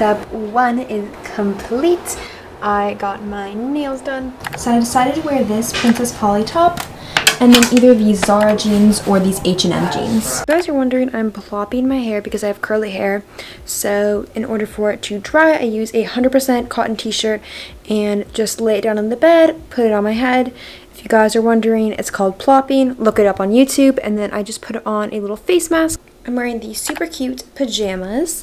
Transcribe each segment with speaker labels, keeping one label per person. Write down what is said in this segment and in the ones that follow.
Speaker 1: step one is complete. I got my nails done. So I decided to wear this Princess Polly top and then either these Zara jeans or these H&M jeans. If you guys are wondering, I'm plopping my hair because I have curly hair. So in order for it to dry, I use a 100% cotton t-shirt and just lay it down on the bed, put it on my head. If you guys are wondering, it's called plopping. Look it up on YouTube. And then I just put on a little face mask. I'm wearing these super cute pajamas.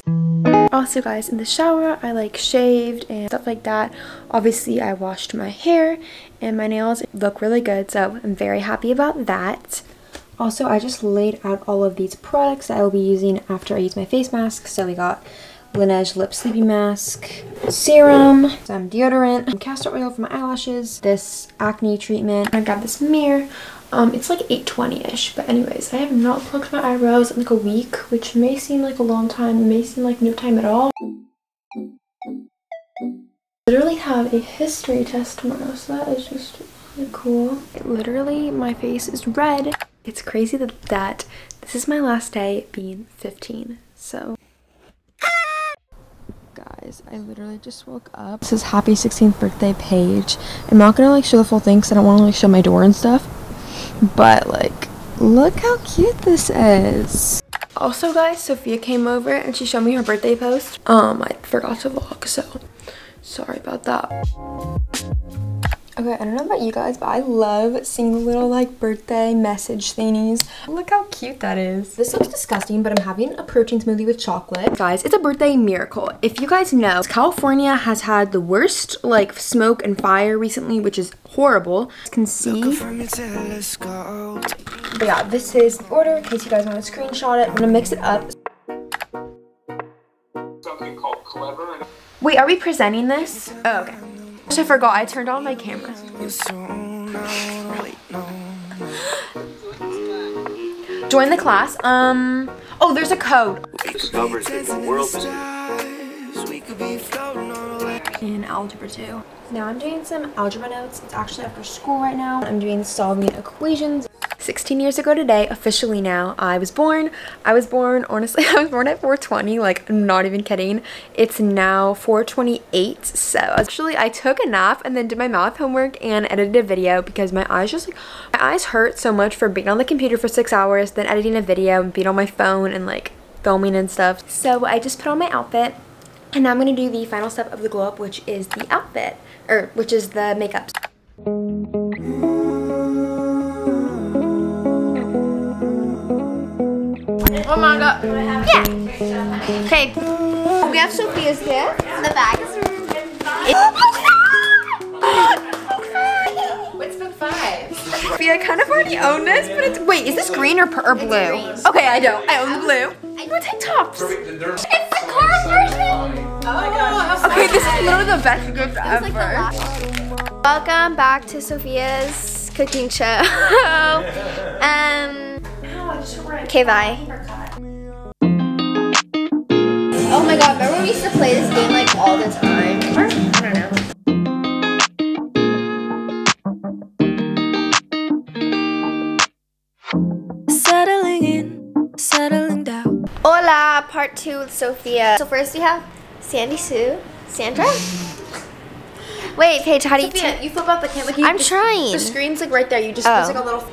Speaker 1: Also guys, in the shower, I like shaved and stuff like that. Obviously, I washed my hair and my nails look really good, so I'm very happy about that. Also, I just laid out all of these products that I will be using after I use my face mask. So we got Laneige Lip Sleepy Mask, serum, some deodorant, castor oil for my eyelashes, this acne treatment. I got this mirror. Um, it's like 8.20ish, but anyways, I have not plucked my eyebrows in like a week, which may seem like a long time, may seem like no time at all. literally have a history test tomorrow, so that is just really cool. Literally, my face is red. It's crazy that, that this is my last day being 15, so guys i literally just woke up. This is happy 16th birthday Paige. I'm not gonna like show the full thing because i don't want to like show my door and stuff. But like look how cute this is. Also guys sophia came over and she showed me her birthday post. Um i forgot to vlog so sorry about that Okay, I don't know about you guys, but I love seeing the little like birthday message thingies. Look how cute that is. This looks disgusting, but I'm having a protein smoothie with chocolate. Guys, it's a birthday miracle. If you guys know, California has had the worst like smoke and fire recently, which is horrible. You can see. But yeah, this is the order in case you guys want to screenshot it. I'm gonna mix it up. Something called clever. Wait, are we presenting this? Oh, okay. I forgot I turned on my camera. Join the class. Um. Oh, there's a code. In algebra 2. Now I'm doing some algebra notes. It's actually after school right now. I'm doing solving equations. 16 years ago today, officially now, I was born. I was born, honestly, I was born at 420, like, not even kidding. It's now 428, so actually I took a nap and then did my math homework and edited a video because my eyes just, like, my eyes hurt so much for being on the computer for six hours, then editing a video and being on my phone and, like, filming and stuff. So I just put on my outfit and now I'm going to do the final step of the glow up, which is the outfit, or which is the makeup. Oh my god. Yeah. Okay. We have Sophia's here. The bag is. What's book five? Sophia, I kind of already own this, but it's. Wait, is this green or, or blue? Okay, I don't. I own the blue. I want tank tops. It's the car version. Oh, okay, this is literally the best gift ever. Welcome back to Sophia's cooking show. um. Okay, bye. Oh my god, remember we used to play this game like all the time? I don't know. Settling in, settling down. Hola, part two with Sophia. So first we have Sandy Sue, Sandra. Wait, Paige, how do you?
Speaker 2: Sophia, you flip out the camera. Like
Speaker 1: I'm trying.
Speaker 2: The screen's like right there. You just oh. like a oh.
Speaker 1: little.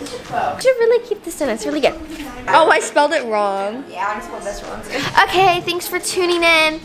Speaker 1: You should really keep this in. It's really good. Oh, I spelled it wrong.
Speaker 2: Yeah, I spelled this wrong.
Speaker 1: Okay, thanks for tuning in.